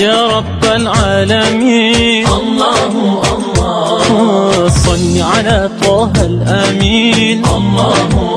يا رب العالمين. الله الله. آه، صل على طه الأمين. الله الله.